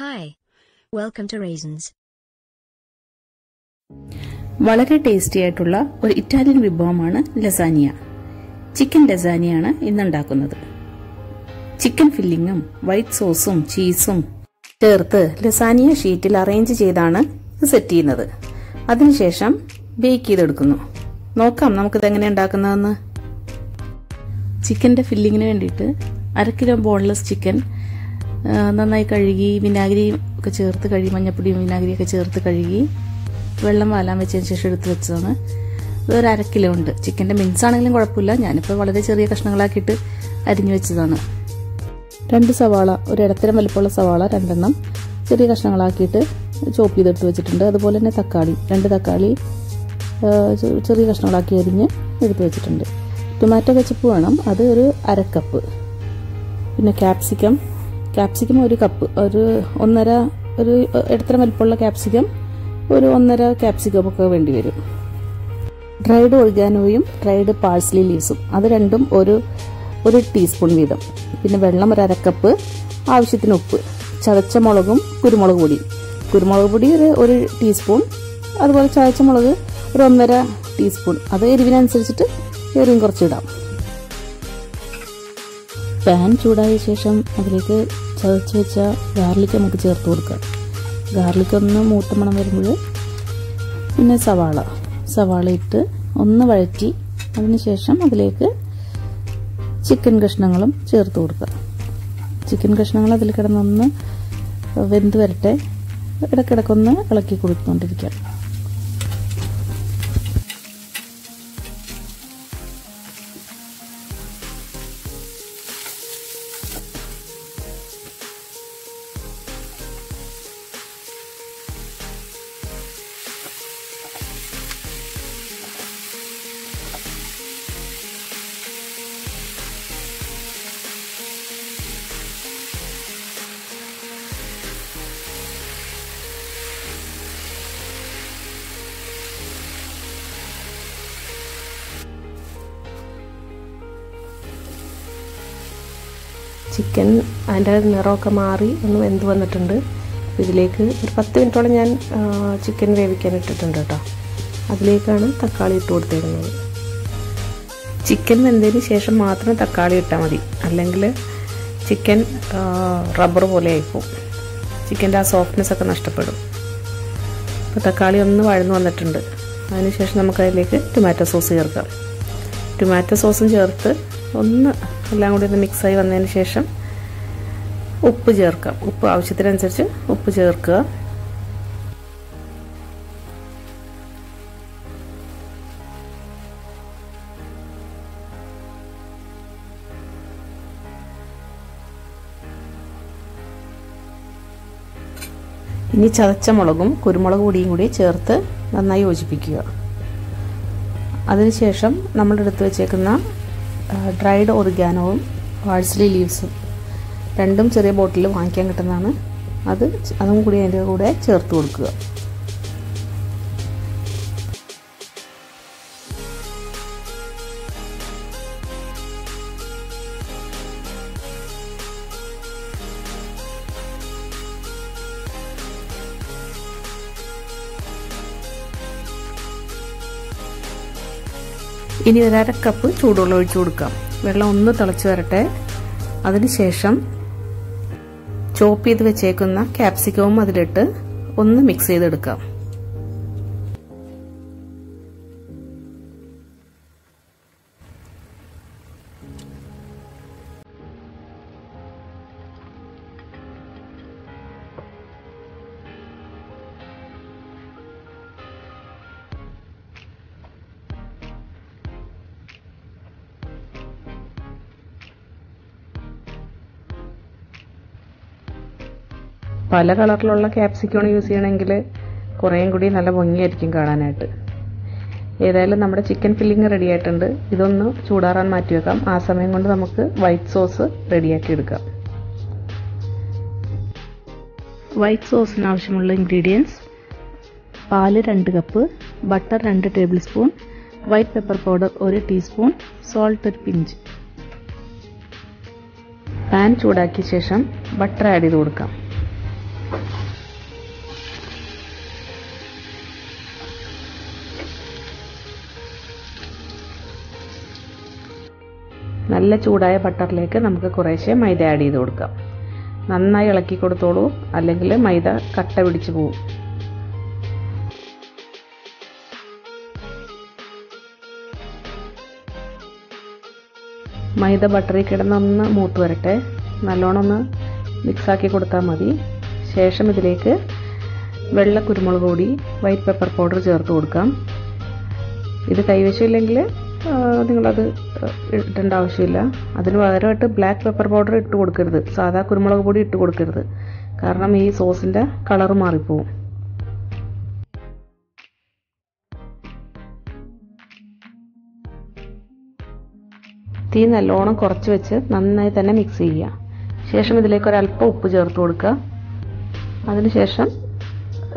Hi. Welcome to reasons വളരെ tasty ആയിട്ടുള്ള ഒരു ഇറ്റാലിയൻ വിഭവമാണ് ലസാനിയ ചിക്കൻ ലസാനിയാണ് ഇന്നുണ്ടാക്കുന്നത്. ചിക്കൻ ഫില്ലിങ്ങും വൈറ്റ് സോസും ചീസും ചേർത്ത് ലസാനിയ ഷീറ്റിൽ അറേഞ്ച് ചെയ്താണ് സെറ്റ് ചെയ്യുന്നത്. അതിനുശേഷം ബേക്ക് ചെയ്തെടുക്കുന്നു. നോക്കാം നമുക്കിത് എങ്ങനെ ഉണ്ടാക്കുന്നതെന്ന് ചിക്കന്റെ ഫില്ലിങ്ങിന് വേണ്ടിയിട്ട് അര കിലോ ബോൺലെസ് ചിക്കൻ നന്നായി കഴുകി വിനാഗിരി ഒക്കെ ചേർത്ത് കഴുകി മഞ്ഞപ്പൊടിയും വിനാഗിരിയൊക്കെ ചേർത്ത് കഴുകി വെള്ളം വാലാൻ വെച്ചതിന് ശേഷം എടുത്ത് വെച്ചതാണ്. ഇതൊരു അര കിലോ ഉണ്ട്. ചിക്കന്റെ മിൻസ് ആണെങ്കിലും കുഴപ്പമില്ല. ഞാനിപ്പോൾ വളരെ ചെറിയ കഷ്ണങ്ങളാക്കിയിട്ട് അരിഞ്ഞു വെച്ചതാണ്. രണ്ട് സവാള ഒരു ഇടത്തരം വലുപ്പമുള്ള സവാള രണ്ടെണ്ണം ചെറിയ കഷ്ണങ്ങളാക്കിയിട്ട് ചോപ്പ് ചെയ്തെടുത്ത് വെച്ചിട്ടുണ്ട്. അതുപോലെ തന്നെ തക്കാളി രണ്ട് തക്കാളി ചെറിയ കഷ്ണങ്ങളാക്കി അരിഞ്ഞ് എടുത്ത് വെച്ചിട്ടുണ്ട്. ടൊമാറ്റോ കച്ചപ്പ് വേണം. അത് ഒരു അര കപ്പ് പിന്നെ ക്യാപ്സിക്കം ക്യാപ്സിക്കം ഒരു കപ്പ് ഒരു ഒന്നര ഒരു എടുത്തര വലിപ്പമുള്ള ക്യാപ്സിക്കം ഒരു ഒന്നര ക്യാപ്സിക്കം ഒക്കെ വേണ്ടി വരും. ഡ്രൈഡ് ഒറിഗാനോയും ഡ്രൈഡ് പാഴ്സലി ലീവ്സും അത് രണ്ടും ഒരു ഒരു ടീസ്പൂൺ വീതം. പിന്നെ വെള്ളം ഒരു അരക്കപ്പ് ആവശ്യത്തിന് ഉപ്പ് ചതച്ച മുളകും കുരുമുളക് പൊടി കുരുമുളക് പൊടി ഒരു ഒരു ടീസ്പൂൺ അതുപോലെ ചതച്ച മുളക് ഒരു ഒന്നര ടീസ്പൂൺ അത് എരിവിനനുസരിച്ചിട്ട് എരിവും കുറച്ചിടാം. പാൻ ചൂടായ ശേഷം അതിലേക്ക് ചതച്ച് വെച്ച ഗാർലിക് നമുക്ക് ചേർത്ത് കൊടുക്കാം. ഗാർലിക് ഒന്ന് മൂത്ത മണം വരുമ്പോൾ പിന്നെ സവാള. സവാള ഇട്ട് ഒന്ന് വഴറ്റി അതിനുശേഷം അതിലേക്ക് ചിക്കൻ കഷ്ണങ്ങളും ചേർത്ത് കൊടുക്കുക. ചിക്കൻ കഷ്ണങ്ങൾ അതിൽ കിടന്നൊന്ന് വെന്ത് വരട്ടെ. ഇടയ്ക്കിടയ്ക്കൊന്ന് ഇളക്കി കൊടുത്തുകൊണ്ടിരിക്കാം ചിക്കൻ അതിന്റെ നിറമൊക്കെ മാറി ഒന്ന് വെന്ത് വന്നിട്ടുണ്ട്. ഇതിലേക്ക് ഒരു പത്ത് മിനിറ്റോളം ഞാൻ ചിക്കൻ വേവിക്കാൻ ഇട്ടിട്ടുണ്ട് കേട്ടോ. അതിലേക്കാണ് തക്കാളി ഇട്ട് കൊടുത്തിരുന്നത് ചിക്കൻ വെന്തതിന് ശേഷം മാത്രം തക്കാളി ഇട്ടാൽ മതി. അല്ലെങ്കിൽ ചിക്കൻ റബ്ബർ പോലെ ആയിപ്പോവും. ചിക്കന്റെ ആ സോഫ്റ്റ്നെസ് ഒക്കെ നഷ്ടപ്പെടും. അപ്പോൾ തക്കാളി ഒന്ന് വഴന്ന് വന്നിട്ടുണ്ട്. അതിനുശേഷം നമുക്കതിലേക്ക് ടൊമാറ്റോ സോസ് ചേർക്കാം. ടൊമാറ്റോ സോസും ചേർത്ത് ഒന്ന് എല്ലാം കൂടി ഒന്ന് മിക്സായി വന്നതിന് ശേഷം ഉപ്പ് ചേർക്കാം. ഉപ്പ് ആവശ്യത്തിനനുസരിച്ച് ഉപ്പ് ചേർക്കുക. ഇനി ചതച്ച മുളകും കുരുമുളക് പൊടിയും കൂടി ചേർത്ത് നന്നായി യോജിപ്പിക്കുക. അതിനുശേഷം നമ്മൾ എടുത്തു വെച്ചേക്കുന്ന ഡ്രൈഡ് ഒറിഗാനോവും വാഴ്സലി ലീവ്സും രണ്ടും ചെറിയ ബോട്ടിൽ വാങ്ങിക്കാൻ കിട്ടുന്നതാണ്. അത് അതും കൂടി അതിന്റെ കൂടെ ചേർത്ത് കൊടുക്കുക. ഇനി ഒരു അര കപ്പ് ചൂടുവെള്ളം ഒഴിച്ചു കൊടുക്കാം. വെള്ളം ഒന്ന് തിളച്ച് വരട്ടെ. അതിനുശേഷം ചോപ്പ് ചെയ്ത് വെച്ചേക്കുന്ന ക്യാപ്സിക്കവും അതിലിട്ട് ഒന്ന് മിക്സ് ചെയ്തെടുക്കാം. പല കളറിലുള്ള ക്യാപ്സിക്കോൺ യൂസ് ചെയ്യണമെങ്കിൽ കുറേയും കൂടി നല്ല ഭംഗിയായിരിക്കും കാണാനായിട്ട്. ഏതായാലും നമ്മുടെ ചിക്കൻ ഫില്ലിങ് റെഡി ആയിട്ടുണ്ട്. ഇതൊന്ന് ചൂടാറാൻ മാറ്റി വെക്കാം. ആ സമയം കൊണ്ട് നമുക്ക് വൈറ്റ് സോസ് റെഡിയാക്കി എടുക്കാം. വൈറ്റ് സോസിന് ആവശ്യമുള്ള ഇൻഗ്രീഡിയൻസ് പാൽ രണ്ട് കപ്പ് ബട്ടർ രണ്ട് tablespoon white pepper powder ഒരു ടീസ്പൂൺ സോൾട്ട് ഒരു പിഞ്ച്. പാൻ ചൂടാക്കിയ ശേഷം ബട്ടർ ആഡ് ചെയ്ത് കൊടുക്കാം. നല്ല ചൂടായ ബട്ടറിലേക്ക് നമുക്ക് കുറേശ്ശെ മൈദ ആഡ് ചെയ്ത് കൊടുക്കാം. നന്നായി ഇളക്കി കൊടുത്തോളൂ. അല്ലെങ്കിൽ മൈദ കട്ട പിടിച്ച് പോവും. മൈദ ബട്ടറിൽ കിടന്നൊന്ന് മൂത്ത് വരട്ടെ. നല്ലോണം ഒന്ന് മിക്സാക്കി കൊടുത്താൽ മതി. ശേഷം ഇതിലേക്ക് വെള്ള കുരുമുളക് പൊടി വൈറ്റ് പെപ്പർ പൗഡർ ചേർത്ത് കൊടുക്കാം. ഇത് കൈവശമില്ലെങ്കിൽ നിങ്ങളത് ഇടേണ്ട ആവശ്യമില്ല. അതിന് പകരമായിട്ട് ബ്ലാക്ക് പെപ്പർ പൗഡർ ഇട്ട് കൊടുക്കരുത്. സാധാ കുരുമുളക് പൊടി ഇട്ട് കൊടുക്കരുത്. കാരണം ഈ സോസിന്റെ കളർ മാറിപ്പോവും. തീ നല്ലോണം കുറച്ച് വെച്ച് നന്നായി തന്നെ മിക്സ് ചെയ്യുക. ശേഷം ഇതിലേക്ക് ഒരല്പം ഉപ്പ് ചേർത്ത് കൊടുക്കുക. അതിനുശേഷം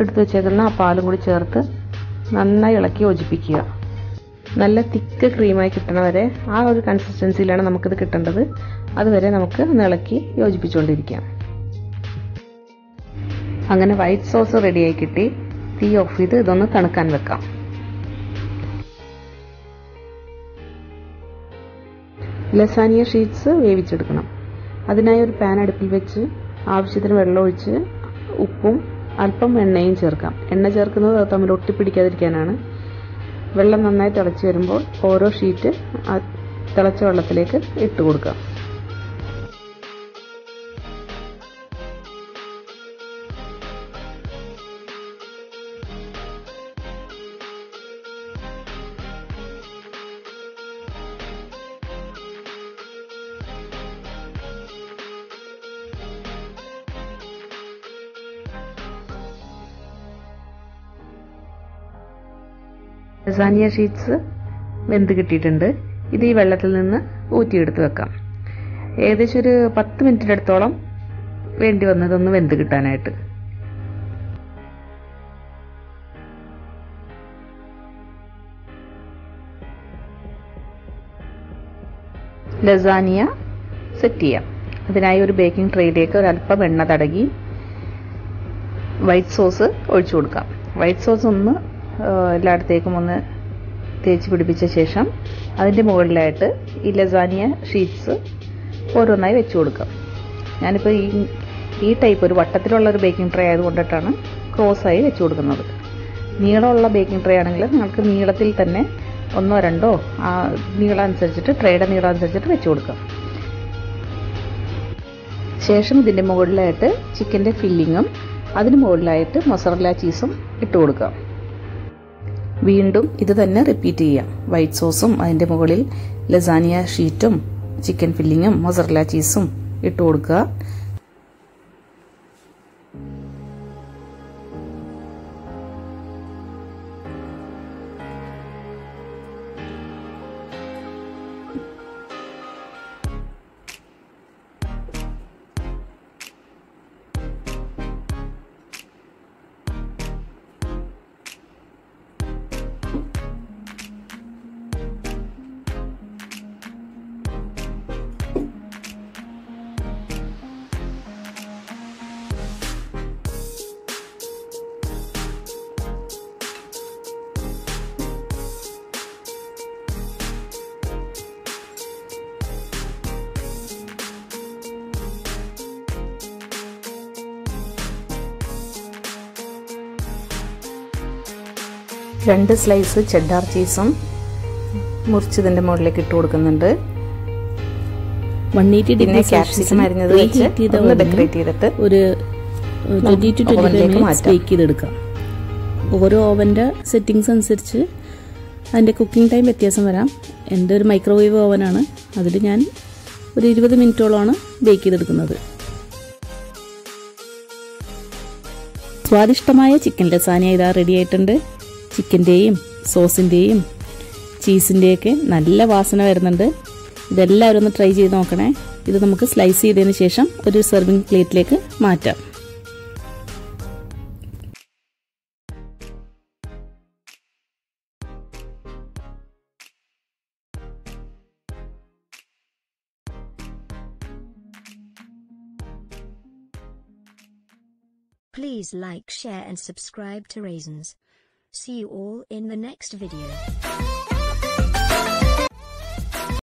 എടുത്ത് വെച്ചേക്കുന്ന ആ പാലും കൂടി ചേർത്ത് നന്നായി ഇളക്കി യോജിപ്പിക്കുക. നല്ല തിക്ക് ക്രീമായി കിട്ടണ വരെ ആ ഒരു കൺസിസ്റ്റൻസിയിലാണ് നമുക്കിത് കിട്ടേണ്ടത്. അതുവരെ നമുക്ക് ഇളക്കി യോജിപ്പിച്ചുകൊണ്ടിരിക്കാം. അങ്ങനെ വൈറ്റ് സോസ് റെഡിയായി കിട്ടി. തീ ഓഫ് ചെയ്ത് ഇതൊന്ന് തണുക്കാൻ വെക്കാം. ലസാനിയ ഷീറ്റ്സ് വേവിച്ചെടുക്കണം. അതിനായി ഒരു പാൻ അടുപ്പിൽ വെച്ച് ആവശ്യത്തിന് വെള്ളമൊഴിച്ച് ഉപ്പും അല്പം എണ്ണയും ചേർക്കാം. എണ്ണ ചേർക്കുന്നത് തമ്മിൽ ഒട്ടിപ്പിടിക്കാതിരിക്കാനാണ്. വെള്ളം നന്നായി തിളച്ച് വരുമ്പോൾ ഓരോ ഷീറ്റ് തിളച്ച വെള്ളത്തിലേക്ക് ഇട്ട് കൊടുക്കാം ലസാനിയ ഷീറ്റ്സ് വെന്ത് കിട്ടിയിട്ടുണ്ട്. ഇത് ഈ വെള്ളത്തിൽ നിന്ന് ഊറ്റിയെടുത്ത് വെക്കാം. ഏകദേശം ഒരു പത്ത് മിനിറ്റിനടുത്തോളം വേണ്ടി വന്നതൊന്ന് വെന്ത് കിട്ടാനായിട്ട്. ലസാനിയ സെറ്റ് ചെയ്യാം. അതിനായി ഒരു ബേക്കിംഗ് ട്രേയിലേക്ക് ഒരല്പം എണ്ണ തടകി വൈറ്റ് സോസ് ഒഴിച്ചു കൊടുക്കാം. വൈറ്റ് സോസ് ഒന്ന് എല്ലായിടത്തേക്കും ഒന്ന് തേച്ച് പിടിപ്പിച്ച ശേഷം അതിന്റെ മുകളിലായിട്ട് ഈ ലസാനിയ ഷീറ്റ്സ് ഓരോന്നായി വെച്ച് കൊടുക്കാം. ഞാനിപ്പോൾ ഈ ഈ ടൈപ്പ് ഒരു വട്ടത്തിലുള്ള ഒരു ബേക്കിംഗ് ട്രേ ആയതുകൊണ്ടിട്ടാണ് ക്രോസായി വെച്ച് കൊടുക്കുന്നത്. നീളമുള്ള ബേക്കിംഗ് ട്രേ ആണെങ്കിൽ നിങ്ങൾക്ക് നീളത്തിൽ തന്നെ ഒന്നോ രണ്ടോ ആ നീളം അനുസരിച്ചിട്ട് ട്രേയുടെ നീളം അനുസരിച്ചിട്ട് വെച്ച് കൊടുക്കാം. ശേഷം ഇതിന്റെ മുകളിലായിട്ട് ചിക്കന്റെ ഫില്ലിങ്ങും അതിന് മുകളിലായിട്ട് മൊസറല്ല ചീസും ഇട്ട് കൊടുക്കാം. വീണ്ടും ഇത് തന്നെ റിപ്പീറ്റ് ചെയ്യാം. വൈറ്റ് സോസും അതിന്റെ മുകളിൽ ലസാനിയ ഷീറ്റും ചിക്കൻ ഫില്ലിങ്ങും മൊസറല ചീസും ഇട്ട് കൊടുക്കുക. രണ്ട് സ്ലൈസ് ചെഡാർ ചീസും മുറിച്ചതിന്റെ മുകളിലേക്ക് ഇട്ട് കൊടുക്കുന്നുണ്ട്. പിന്നെ ക്യാപ്സിക്കം അരിഞ്ഞത് വെച്ച് ഒന്ന് ഡെക്കറേറ്റ് ചെയ്തിട്ട് ഒരു ട്വന്റി ടു ട്വന്റി ഓവനിലേക്ക് ഫൈവ് മിനിറ്റ്സ് മാറ്റാം. ബേക്ക് ചെയ്തെടുക്കാം. ഓരോ ഓവന്റെ സെറ്റിങ്സ് അനുസരിച്ച് അതിന്റെ കുക്കിംഗ് ടൈം വ്യത്യാസം വരാം. എന്റെ ഒരു മൈക്രോവേവ് ഓവനാണ് അതിൽ ഞാൻ ഒരു ഇരുപത് മിനിറ്റോളമാണ് ബേക്ക് ചെയ്തെടുക്കുന്നത്. സ്വാദിഷ്ടമായ ചിക്കൻ ലസാനിയ ഇതാ റെഡി ആയിട്ടുണ്ട്. ചിക്കന്റെയും സോസിന്റെയും ചീസിന്റെയൊക്കെ നല്ല വാസന വരുന്നുണ്ട്. ഇതെല്ലാവരും ഒന്ന് ട്രൈ ചെയ്ത് നോക്കണേ. ഇത് നമുക്ക് സ്ലൈസ് ചെയ്തതിന് ശേഷം ഒരു സെർവിങ് പ്ലേറ്റിലേക്ക് മാറ്റാം. Please like, share and subscribe to Raisins. See you all in the next video.